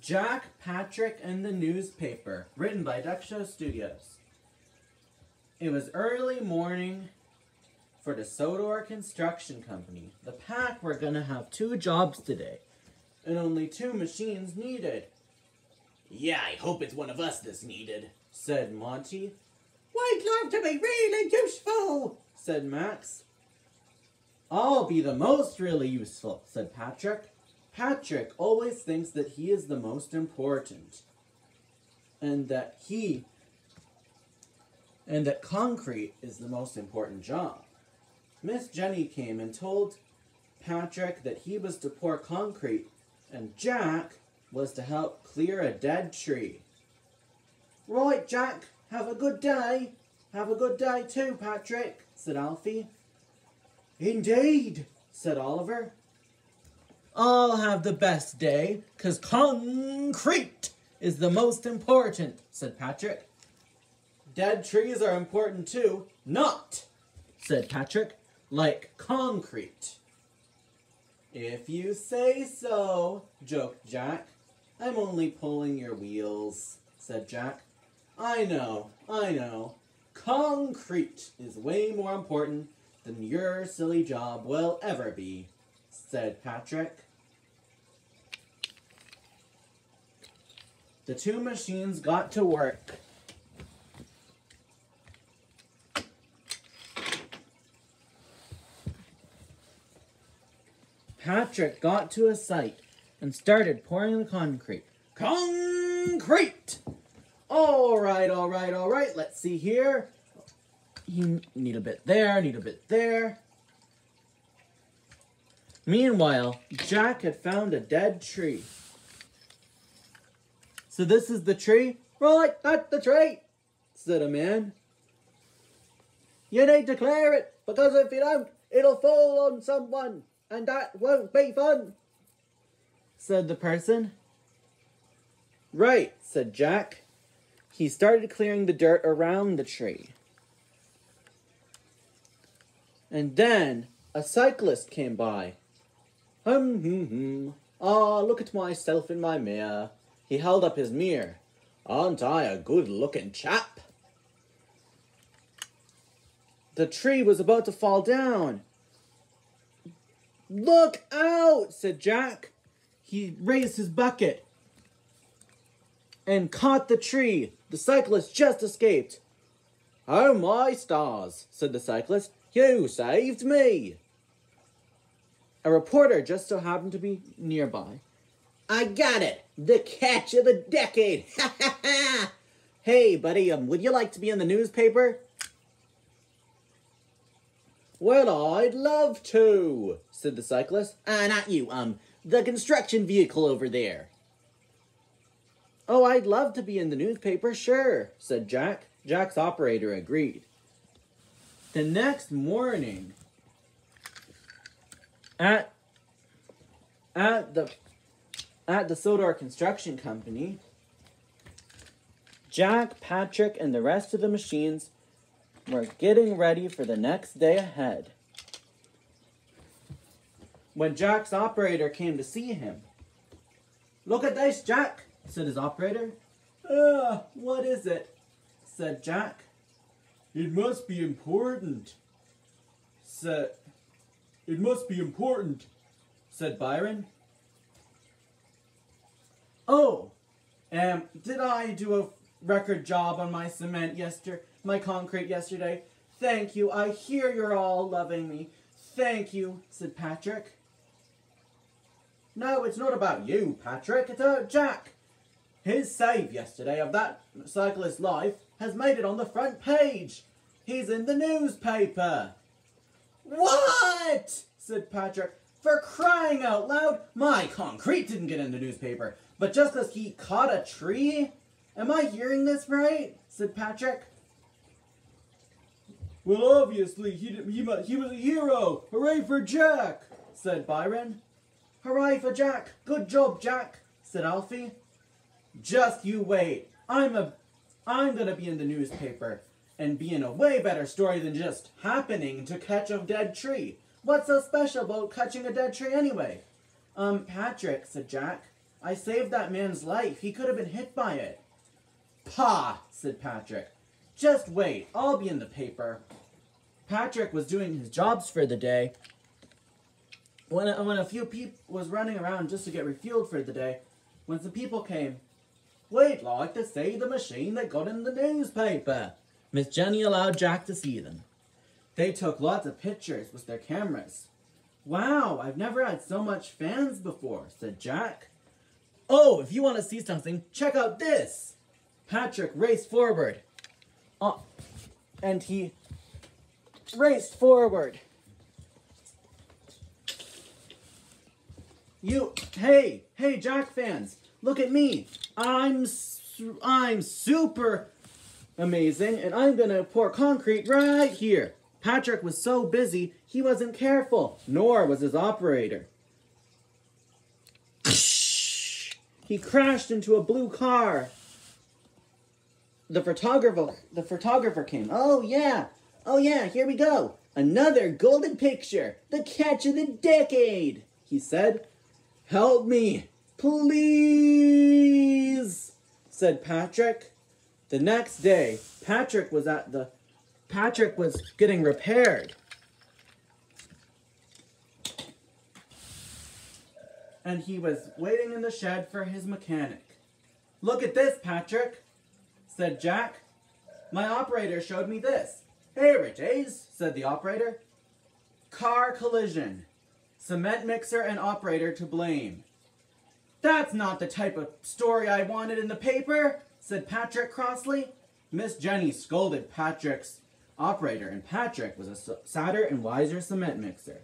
Jack, Patrick, and the Newspaper, written by Duck Show Studios. It was early morning for the Sodor Construction Company. The pack were gonna have two jobs today, and only two machines needed. Yeah, I hope it's one of us that's needed. Said Monte, I'd love to be really useful. said Max. I'll be the most really useful, said Patrick. Patrick always thinks that he is the most important. And that he and that concrete is the most important job. Miss Jenny came and told Patrick that he was to pour concrete and Jack was to help clear a dead tree. Right, Jack, have a good day. Have a good day too, Patrick, said Alfie. Indeed, said Oliver. I'll have the best day, 'cause concrete is the most important, said Patrick. Dead trees are important too. Not, said Patrick, like concrete. If you say so, joked Jack. I'm only pulling your wheels, said Jack. I know, I know. Concrete is way more important than your silly job will ever be, said Patrick. The two machines got to work. Patrick got to a site and started pouring the concrete. Concrete! All right, all right, all right. Let's see here. You need a bit there, need a bit there. Meanwhile, Jack had found a dead tree. So this is the tree? Right, that's the tree, said a man. You need to clear it, because if you don't, it'll fall on someone, and that won't be fun, said the person. Right, said Jack. He started clearing the dirt around the tree. And then a cyclist came by. Hum, hum, hum. Ah, look at myself in my mirror. He held up his mirror. Aren't I a good looking chap? The tree was about to fall down. Look out, said Jack. He raised his bucket and caught the tree. The cyclist just escaped. Oh my stars, said the cyclist. You saved me. A reporter just so happened to be nearby. I got it. The catch of the decade. Hey, buddy, um, would you like to be in the newspaper? Well, I'd love to, said the cyclist. Ah, not you. Um, the construction vehicle over there. Oh, I'd love to be in the newspaper, sure, said Jack. Jack's operator agreed. The next morning, at at the at the Sodor Construction Company, Jack, Patrick, and the rest of the machines were getting ready for the next day ahead. When Jack's operator came to see him, Look at this, Jack, said his operator. Ah, what is it? said Jack. It must be important. Said, It must be important. said Byron. Oh, um, did I do a record job on my cement yesterday, my concrete yesterday? Thank you. I hear you're all loving me. Thank you, said Patrick. No, it's not about you, Patrick. It's about Jack. His save yesterday of that cyclist's life has made it on the front page. He's in the newspaper. What? said Patrick. For crying out loud, my concrete didn't get in the newspaper, but just because he caught a tree? Am I hearing this right? said Patrick. Well, obviously, he, he, he was a hero. Hooray for Jack. said Byron. Hooray for Jack! Good job, Jack! said Alfie. Just you wait. I'm a I'm gonna be in the newspaper and be in a way better story than just happening to catch a dead tree. What's so special about catching a dead tree anyway? Um, Patrick, said Jack. I saved that man's life. He could have been hit by it. Pah, said Patrick. Just wait, I'll be in the paper. Patrick was doing his jobs for the day. When a, when a few people was running around just to get refueled for the day, when some people came, we'd like to see the machine that got in the newspaper. Miss Jenny allowed Jack to see them. They took lots of pictures with their cameras. Wow, I've never had so much fans before, said Jack. Oh, if you want to see something, check out this. Patrick raced forward. Uh, and he raced forward. You, hey, hey, Jack fans, look at me. I'm, I'm super amazing, and I'm gonna pour concrete right here. Patrick was so busy, he wasn't careful, nor was his operator. He crashed into a blue car. The photographer, the photographer came. Oh yeah, oh yeah, here we go. Another golden picture, the catch of the decade, he said. Help me, please, said Patrick. The next day, Patrick was at the Patrick was getting repaired. And he was waiting in the shed for his mechanic. Look at this, Patrick, said Jack. My operator showed me this. Hey, Rich A's, said the operator. Car collision. Cement mixer and operator to blame. That's not the type of story I wanted in the paper, said Patrick crossly. Miss Jenny scolded Patrick's operator, and Patrick was a sadder and wiser cement mixer.